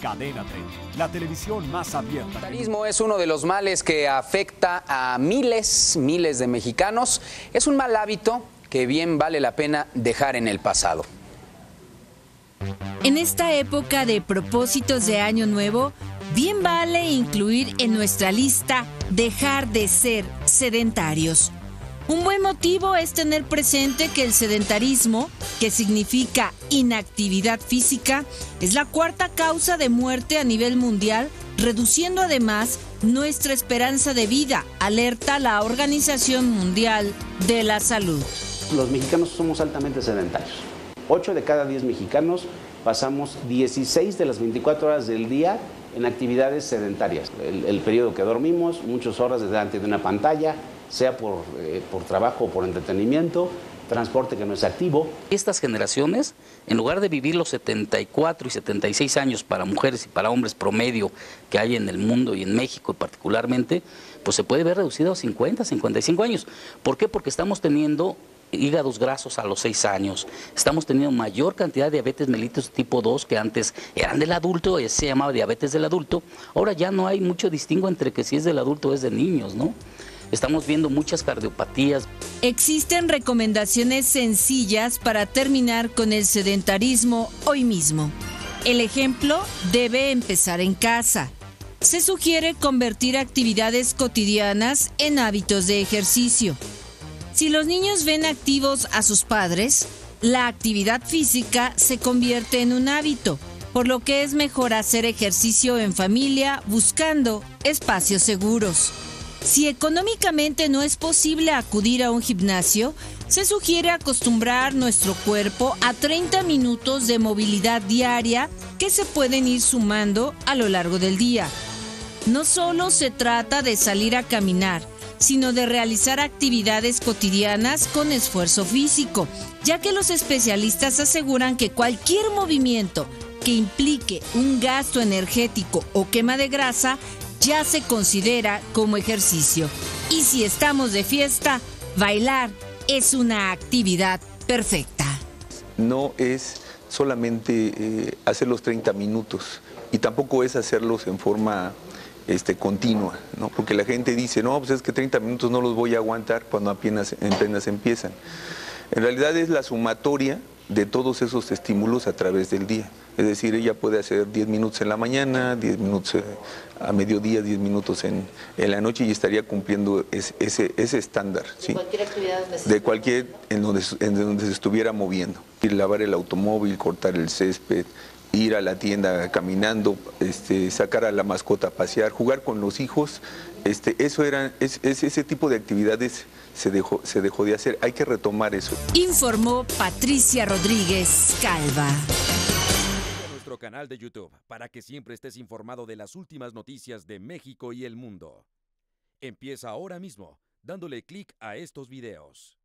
Cadena 30, la televisión más abierta. El sedentarismo es uno de los males que afecta a miles, miles de mexicanos. Es un mal hábito que bien vale la pena dejar en el pasado. En esta época de propósitos de Año Nuevo, bien vale incluir en nuestra lista dejar de ser sedentarios. Un buen motivo es tener presente que el sedentarismo, que significa inactividad física, es la cuarta causa de muerte a nivel mundial, reduciendo además nuestra esperanza de vida, alerta la Organización Mundial de la Salud. Los mexicanos somos altamente sedentarios. 8 de cada 10 mexicanos pasamos 16 de las 24 horas del día en actividades sedentarias. El, el periodo que dormimos, muchas horas delante de una pantalla, sea por, eh, por trabajo o por entretenimiento, transporte que no es activo. Estas generaciones, en lugar de vivir los 74 y 76 años para mujeres y para hombres promedio que hay en el mundo y en México particularmente, pues se puede ver reducido a 50, 55 años. ¿Por qué? Porque estamos teniendo hígados grasos a los 6 años. Estamos teniendo mayor cantidad de diabetes mellitus tipo 2 que antes eran del adulto, se llamaba diabetes del adulto. Ahora ya no hay mucho distingo entre que si es del adulto o es de niños, ¿no? Estamos viendo muchas cardiopatías. Existen recomendaciones sencillas para terminar con el sedentarismo hoy mismo. El ejemplo debe empezar en casa. Se sugiere convertir actividades cotidianas en hábitos de ejercicio. Si los niños ven activos a sus padres, la actividad física se convierte en un hábito, por lo que es mejor hacer ejercicio en familia buscando espacios seguros. Si económicamente no es posible acudir a un gimnasio, se sugiere acostumbrar nuestro cuerpo a 30 minutos de movilidad diaria que se pueden ir sumando a lo largo del día. No solo se trata de salir a caminar, sino de realizar actividades cotidianas con esfuerzo físico, ya que los especialistas aseguran que cualquier movimiento que implique un gasto energético o quema de grasa ya se considera como ejercicio. Y si estamos de fiesta, bailar es una actividad perfecta. No es solamente eh, hacer los 30 minutos y tampoco es hacerlos en forma este, continua, ¿no? porque la gente dice, no, pues es que 30 minutos no los voy a aguantar cuando apenas, apenas empiezan. En realidad es la sumatoria de todos esos estímulos a través del día. Es decir, ella puede hacer 10 minutos en la mañana, 10 minutos eh, a mediodía, 10 minutos en, en la noche y estaría cumpliendo ese, ese, ese estándar. ¿sí? De cualquier actividad donde De cualquier, en donde, en donde se estuviera moviendo. Lavar el automóvil, cortar el césped, ir a la tienda caminando, este, sacar a la mascota a pasear, jugar con los hijos, este, eso era, es, es- ese tipo de actividades se dejó, se dejó de hacer. Hay que retomar eso. Informó Patricia Rodríguez Calva. a nuestro canal de YouTube para que siempre estés informado de las últimas noticias de México y el mundo. Empieza ahora mismo dándole clic a estos videos.